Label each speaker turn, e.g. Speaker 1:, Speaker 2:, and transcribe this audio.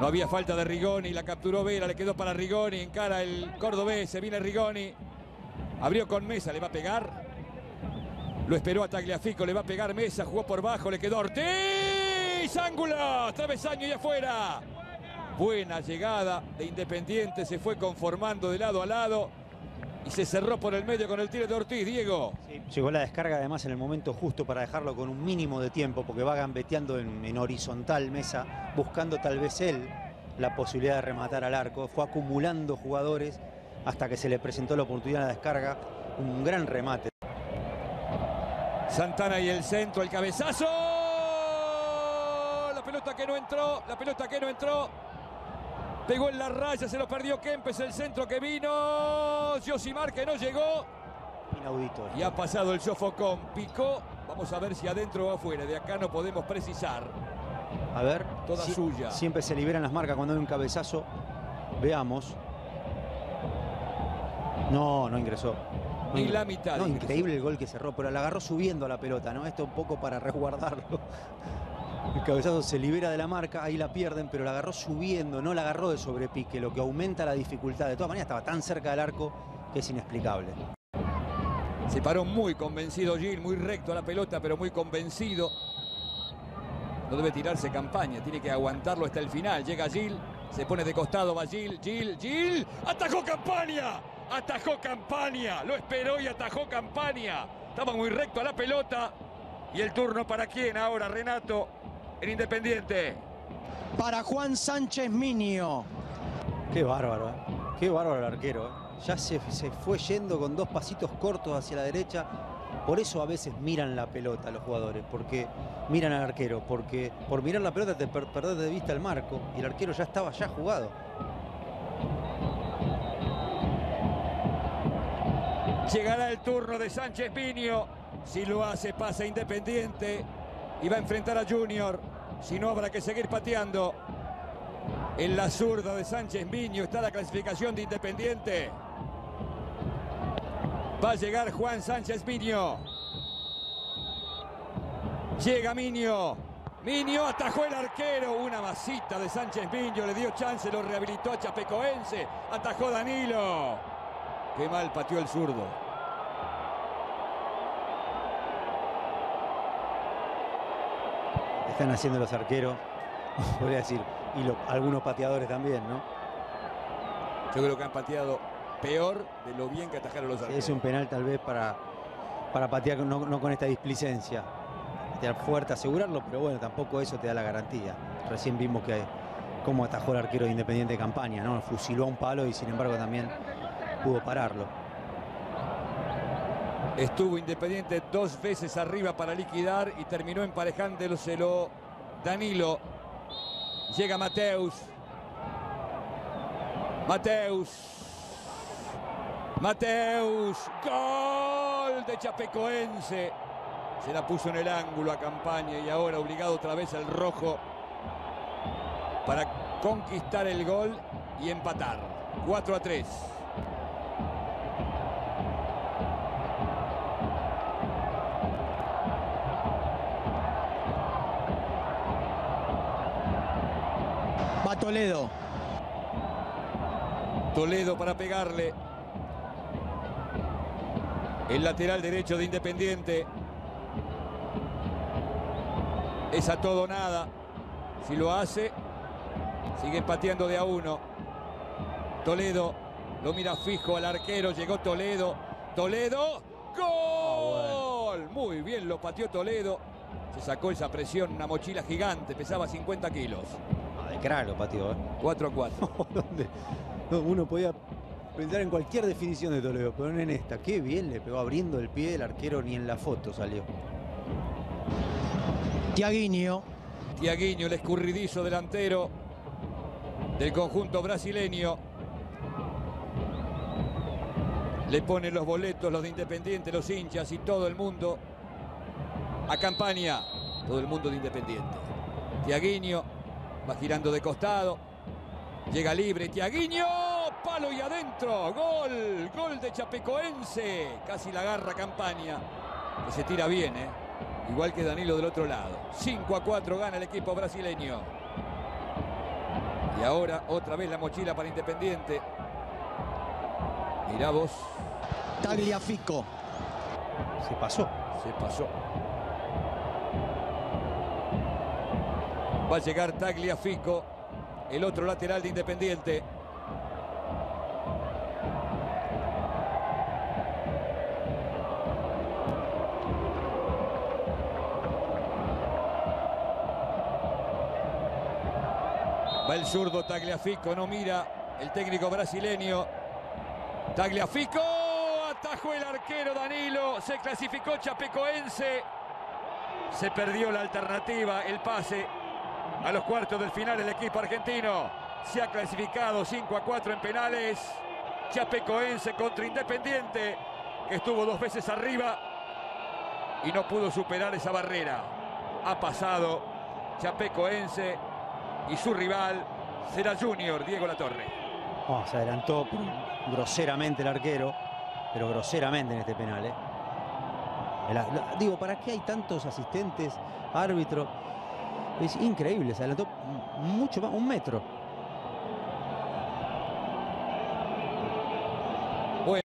Speaker 1: No había falta de Rigoni, la capturó Vera, le quedó para Rigoni, encara el cordobés, se viene Rigoni. Abrió con Mesa, le va a pegar. Lo esperó a Tagliafico, le va a pegar Mesa, jugó por bajo, le quedó Ortiz. Ángulo, travesaño y afuera. Buena llegada de Independiente, se fue conformando de lado a lado y se cerró por el medio con el tiro de Ortiz, Diego.
Speaker 2: Llegó la descarga además en el momento justo para dejarlo con un mínimo de tiempo porque va gambeteando en, en horizontal Mesa, buscando tal vez él la posibilidad de rematar al arco. Fue acumulando jugadores hasta que se le presentó la oportunidad de la descarga. Un gran remate.
Speaker 1: Santana y el centro, el cabezazo. La pelota que no entró, la pelota que no entró. Pegó en la raya, se lo perdió Kempes, el centro que vino. Josimar que no llegó.
Speaker 2: Inaudito.
Speaker 1: Y ha pasado el sofocón, picó. Vamos a ver si adentro o afuera. De acá no podemos precisar.
Speaker 2: A ver.
Speaker 1: Toda
Speaker 2: si-
Speaker 1: suya.
Speaker 2: Siempre se liberan las marcas cuando hay un cabezazo. Veamos. No, no ingresó. No
Speaker 1: Ni
Speaker 2: ingresó.
Speaker 1: la mitad
Speaker 2: No,
Speaker 1: ingresó.
Speaker 2: increíble el gol que cerró, pero la agarró subiendo a la pelota, ¿no? Esto un poco para resguardarlo. El cabezazo se libera de la marca, ahí la pierden, pero la agarró subiendo, no la agarró de sobrepique, lo que aumenta la dificultad. De todas maneras, estaba tan cerca del arco que es inexplicable.
Speaker 1: Se paró muy convencido Gil, muy recto a la pelota, pero muy convencido. No debe tirarse campaña, tiene que aguantarlo hasta el final. Llega Gil, se pone de costado, va Gil, Gil, Gil. ¡Atajó campaña! ¡Atajó campaña! Lo esperó y atajó campaña. Estaba muy recto a la pelota. Y el turno para quién ahora, Renato, en Independiente.
Speaker 3: Para Juan Sánchez Minio.
Speaker 2: Qué bárbaro, ¿eh? Qué bárbaro el arquero. ¿eh? Ya se, se fue yendo con dos pasitos cortos hacia la derecha. Por eso a veces miran la pelota los jugadores, porque miran al arquero, porque por mirar la pelota te per- perdés de vista el marco y el arquero ya estaba ya jugado.
Speaker 1: Llegará el turno de Sánchez Minio. Si lo hace, pasa Independiente. Y va a enfrentar a Junior. Si no, habrá que seguir pateando. En la zurda de Sánchez Miño está la clasificación de Independiente. Va a llegar Juan Sánchez Miño. Llega Miño. Miño atajó el arquero. Una masita de Sánchez Miño. Le dio chance, lo rehabilitó a Chapecoense. Atajó Danilo. Qué mal pateó el zurdo.
Speaker 2: Están haciendo los arqueros, podría decir, y lo- algunos pateadores también, ¿no?
Speaker 1: Yo creo que han pateado peor de lo bien que atajaron los arqueros.
Speaker 2: Es un penal tal vez para, para patear no, no con esta displicencia. Patear fuerte, asegurarlo, pero bueno, tampoco eso te da la garantía. Recién vimos que cómo atajó el arquero de Independiente de Campaña, ¿no? Fusiló a un palo y sin embargo también pudo pararlo.
Speaker 1: Estuvo Independiente dos veces arriba para liquidar y terminó emparejándoselo Danilo. Llega Mateus. Mateus. Mateus. Gol de Chapecoense. Se la puso en el ángulo a campaña y ahora obligado otra vez el rojo para conquistar el gol y empatar. 4 a 3.
Speaker 3: Toledo.
Speaker 1: Toledo para pegarle. El lateral derecho de Independiente. Es a todo nada. Si lo hace, sigue pateando de a uno. Toledo lo mira fijo al arquero. Llegó Toledo. Toledo. ¡Gol! Muy bien lo pateó Toledo. Se sacó esa presión, una mochila gigante, pesaba 50 kilos.
Speaker 2: Ah, de crack lo pateó, ¿eh?
Speaker 1: 4 a 4.
Speaker 2: ¿Dónde? No, Uno podía pensar en cualquier definición de Toledo, pero no en esta. Qué bien le pegó abriendo el pie el arquero, ni en la foto salió.
Speaker 3: Tiaguinho.
Speaker 1: Tiaguinho, el escurridizo delantero del conjunto brasileño. Le ponen los boletos los de Independiente, los hinchas y todo el mundo a campaña. Todo el mundo de Independiente. Tiaguinho va girando de costado. Llega libre Tiaguinho. Palo y adentro. Gol. Gol de Chapecoense. Casi la agarra campaña. Que se tira bien, ¿eh? Igual que Danilo del otro lado. 5 a 4 gana el equipo brasileño. Y ahora otra vez la mochila para Independiente. Mirá vos,
Speaker 3: Tagliafico.
Speaker 2: Se pasó.
Speaker 1: se pasó. Va a llegar Tagliafico, el otro lateral de Independiente. Va el zurdo Tagliafico, no mira el técnico brasileño. Tagliafico, atajó el arquero Danilo, se clasificó Chapecoense. Se perdió la alternativa, el pase a los cuartos del final el equipo argentino. Se ha clasificado 5 a 4 en penales. Chapecoense contra Independiente, que estuvo dos veces arriba y no pudo superar esa barrera. Ha pasado Chapecoense y su rival será Junior, Diego Latorre.
Speaker 2: Oh, se adelantó groseramente el arquero, pero groseramente en este penal. ¿eh? Digo, ¿para qué hay tantos asistentes, árbitros? Es increíble, se adelantó mucho más, un metro.